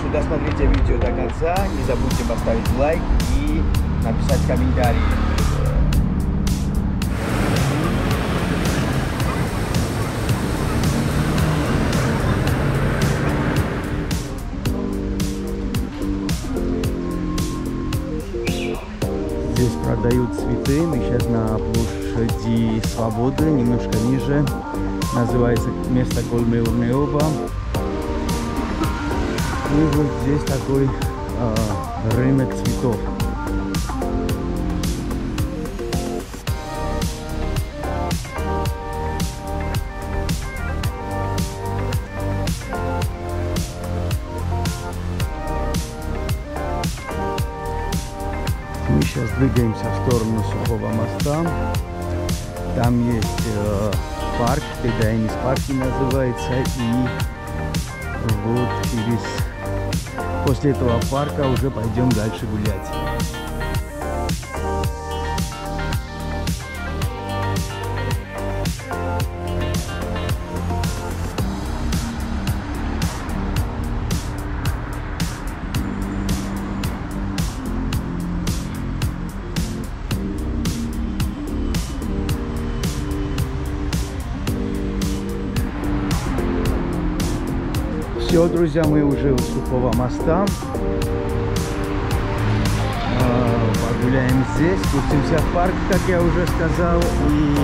что досмотрите видео до конца, не забудьте поставить лайк и написать комментарий. Здесь продают цветы. Мы сейчас на площади Свободы, немножко ниже. Называется место Кольмеурнеоба. Вот здесь такой э, рынок цветов. Мы сейчас двигаемся в сторону Сухого моста. Там есть э, парк, Тедайнис парки называется. И вот через... После этого парка уже пойдем дальше гулять. Все, друзья, мы уже у Сухого моста. А, Погуляем здесь, спустимся в парк, как я уже сказал, и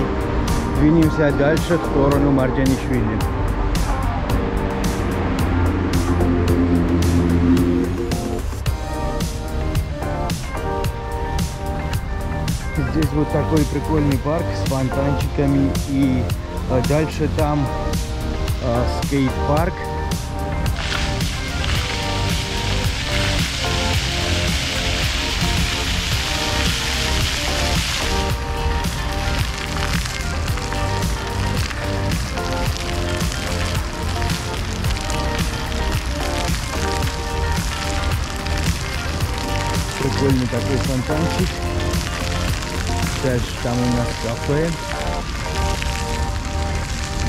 двинемся дальше в сторону Марджанишвили. Здесь вот такой прикольный парк с фонтанчиками и а, дальше там а, скейт-парк. Прикольный такой фонтанчик. Дальше там у нас кафе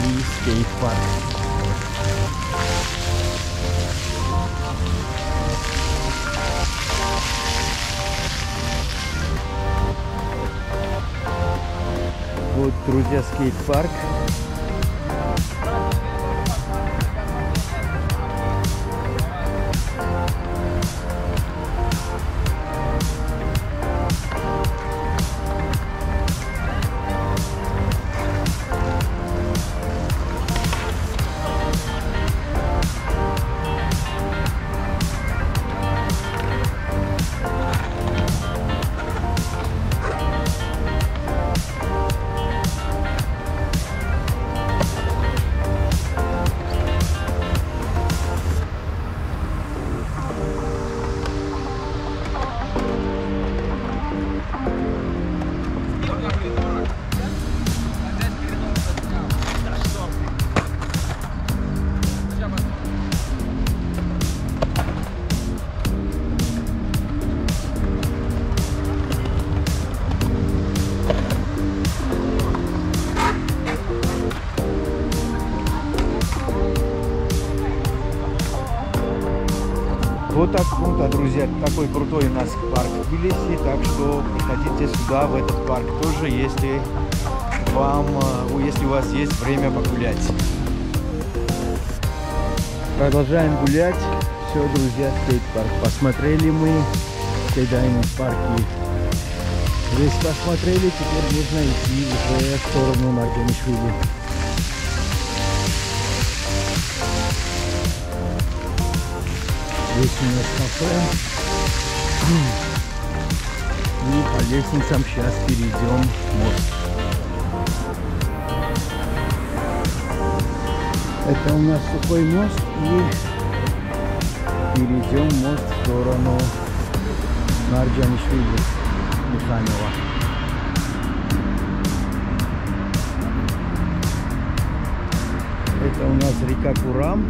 и скейт-парк. Вот, друзья, скейт-парк. Друзья, такой крутой у нас парк в Тбилиси, так что приходите сюда, в этот парк тоже, если вам, э, если у вас есть время погулять. Продолжаем гулять. Все, друзья, скейт-парк. Посмотрели мы Скейдайнинг парки. Здесь посмотрели, теперь нужно идти уже в сторону Марджанишвили. Здесь у нас кафе. И по лестницам сейчас перейдем мост. Это у нас сухой мост и перейдем мост в сторону Нарджанишвили Миханева. Это у нас река Курам.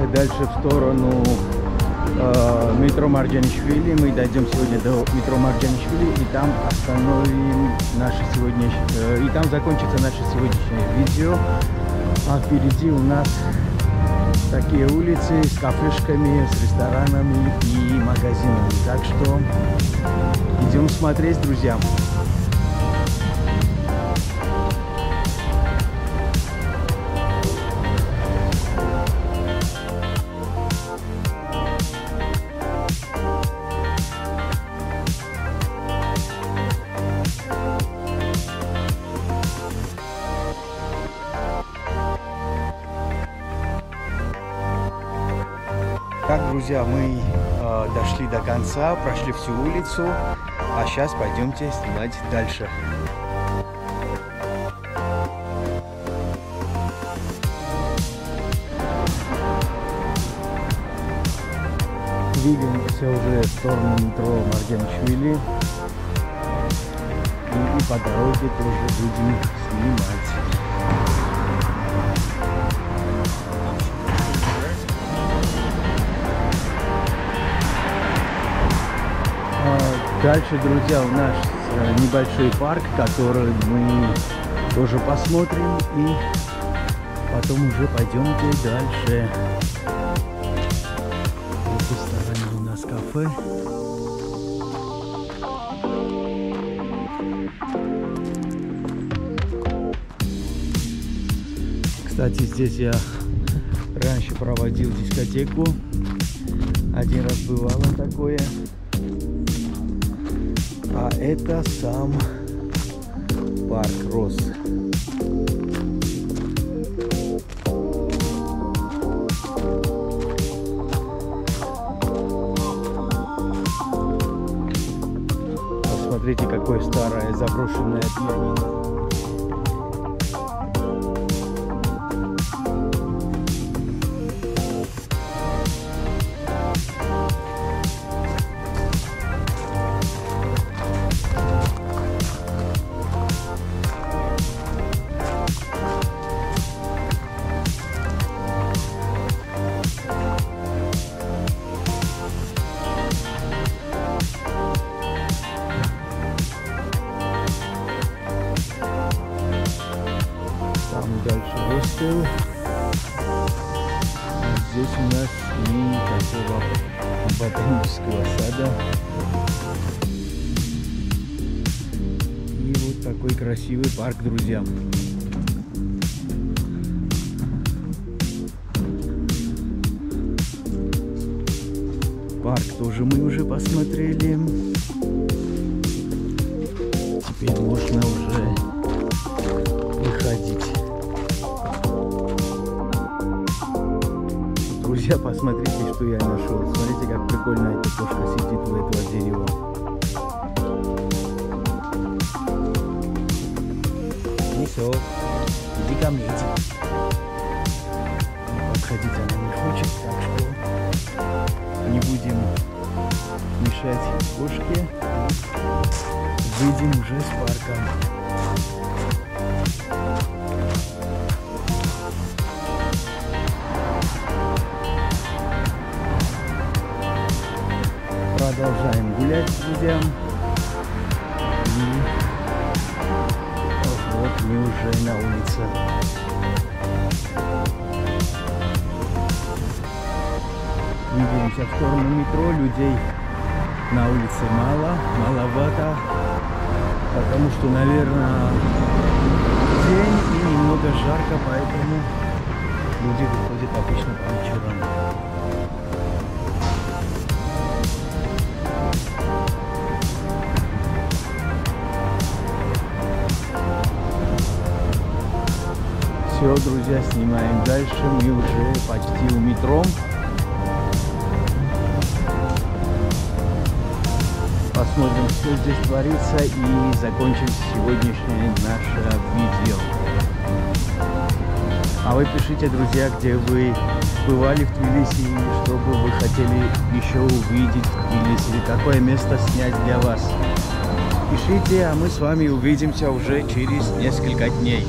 Двигаемся дальше в сторону э, метро Марджанишвили. Мы дойдем сегодня до метро Марджанишвили и там остановим наше сегодняшнее... Э, и там закончится наше сегодняшнее видео. А впереди у нас такие улицы с кафешками, с ресторанами и магазинами. Так что идем смотреть, друзья. Так, друзья, мы э, дошли до конца, прошли всю улицу, а сейчас пойдемте снимать дальше. Двигаемся уже в сторону метро Маргеншвили. И, и по дороге тоже будем снимать. Дальше, друзья, у нас э, небольшой парк, который мы тоже посмотрим и потом уже пойдемте дальше. В этой стороне у нас кафе. Кстати, здесь я раньше проводил дискотеку. Один раз бывало такое. А это сам парк Рос. Посмотрите, какое старое заброшенное пианино. Здесь у нас и такого ботанического сада. И вот такой красивый парк, друзья. Парк тоже мы уже посмотрели. Теперь можно уже Друзья, посмотрите, что я нашел. Смотрите, как прикольно эта кошка сидит у этого дерева. Несо, иди ко мне. Подходить она не хочет, так что не будем мешать кошке. Выйдем уже с парка. Друзья. И вот мы уже на улице. Двигаемся в сторону метро. Людей на улице мало, маловато. Потому что, наверное, день и немного жарко, поэтому люди выходят обычно по вечерам. Все, друзья, снимаем дальше. Мы уже почти у метро. Посмотрим, что здесь творится и закончим сегодняшнее наше видео. А вы пишите, друзья, где вы бывали в Тбилиси и что бы вы хотели еще увидеть в Тбилиси, или какое место снять для вас. Пишите, а мы с вами увидимся уже через несколько дней.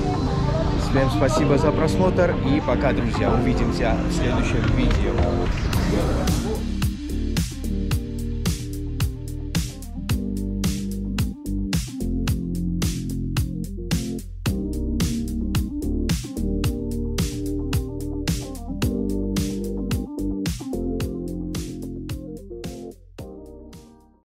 Всем спасибо за просмотр и пока, друзья. Увидимся в следующем видео.